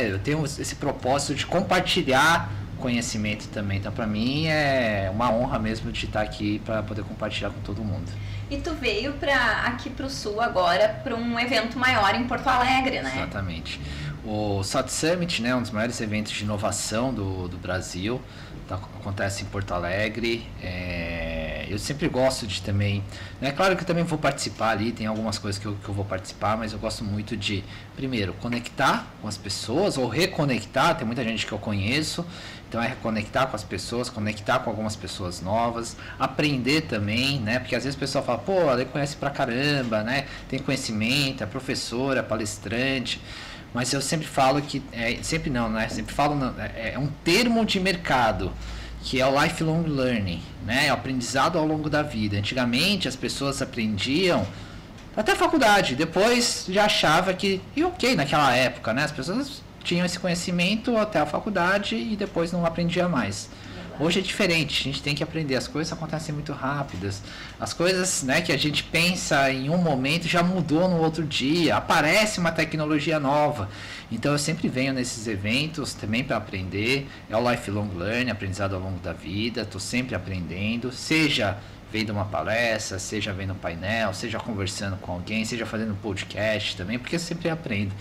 eu tenho esse propósito de compartilhar conhecimento também. Então, para mim é uma honra mesmo de estar aqui para poder compartilhar com todo mundo. E tu veio para aqui para o sul agora para um evento maior em Porto Alegre, né? Exatamente. O SAT Summit, né, um dos maiores eventos de inovação do, do Brasil, tá, acontece em Porto Alegre. É, eu sempre gosto de também. É né, claro que eu também vou participar ali, tem algumas coisas que eu, que eu vou participar, mas eu gosto muito de, primeiro, conectar com as pessoas ou reconectar. Tem muita gente que eu conheço, então é reconectar com as pessoas, conectar com algumas pessoas novas, aprender também, né? Porque às vezes o pessoal fala, pô, ela conhece pra caramba, né? Tem conhecimento, é professora, é palestrante. Mas eu sempre falo que, é, sempre não, né? Sempre falo, não, é, é um termo de mercado que é o lifelong learning, né? É o aprendizado ao longo da vida. Antigamente as pessoas aprendiam até a faculdade, depois já achava que, e ok naquela época, né? As pessoas tinham esse conhecimento até a faculdade e depois não aprendia mais. Hoje é diferente, a gente tem que aprender, as coisas acontecem muito rápidas. As coisas né, que a gente pensa em um momento já mudou no outro dia, aparece uma tecnologia nova. Então eu sempre venho nesses eventos também para aprender. É o lifelong learning, aprendizado ao longo da vida, estou sempre aprendendo, seja vendo uma palestra, seja vendo um painel, seja conversando com alguém, seja fazendo podcast também, porque eu sempre aprendo.